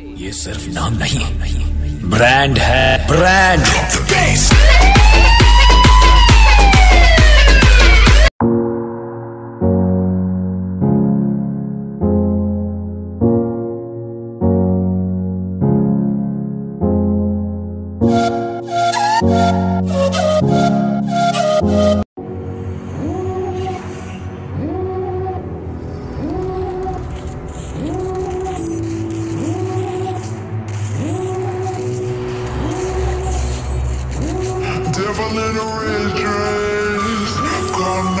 ये सिर्फ़ नाम नहीं। ब्रांड है brand Devil in a red dress. Call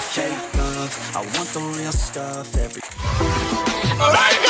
fake love, I want the real stuff, every Alright,